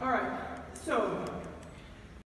All right, so